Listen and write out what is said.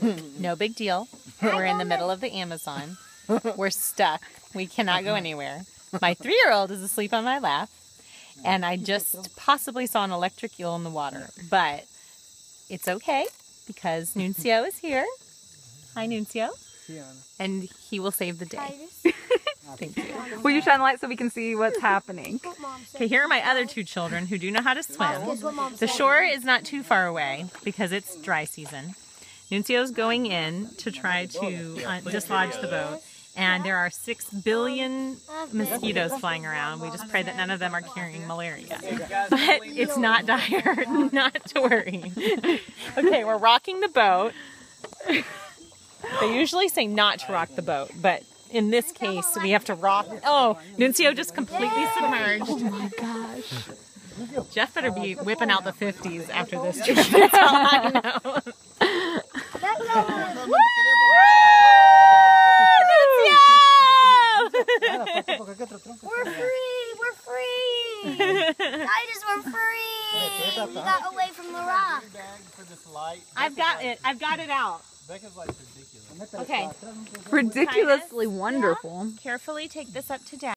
Hmm, no big deal. We're in the middle of the Amazon. We're stuck. We cannot go anywhere. My three year old is asleep on my lap, and I just possibly saw an electric eel in the water. But it's okay because Nuncio is here. Hi, Nuncio. And he will save the day. Thank you. Will you shine the light so we can see what's happening? Okay, here are my other two children who do know how to swim. The shore is not too far away because it's dry season. Nuncio's going in to try to uh, dislodge the boat, and there are six billion mosquitoes flying around. We just pray that none of them are carrying malaria. But it's not dire, not to worry. Okay, we're rocking the boat. They usually say not to rock the boat, but in this case, we have to rock. Oh, Nuncio just completely submerged. Oh my gosh. Jeff better be whipping out the 50s after this trip. That's all I know. Nuncio! We're free! We're free! Titus, we're free! We got away from the rock. bag for this light. I've got it. I've got it out. Becca's light's ridiculous. Okay. Ridiculously wonderful. Carefully take this up to dad.